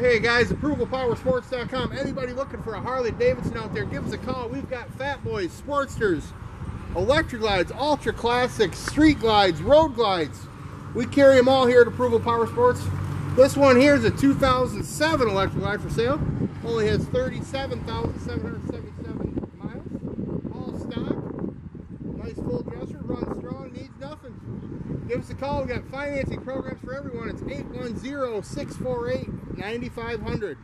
Hey guys, ApprovalPowerSports.com. Anybody looking for a Harley Davidson out there, give us a call. We've got Fat Boys, Sportsters, Electra Glides, Ultra Classics, Street Glides, Road Glides. We carry them all here at Approval Power Sports. This one here is a 2007 Electra Glide for sale. Only has 37,777 miles. All stock. Nice full dresser, runs strong, needs nothing. Give us a call. We've got financing programs for everyone. It's 810 648 9,500.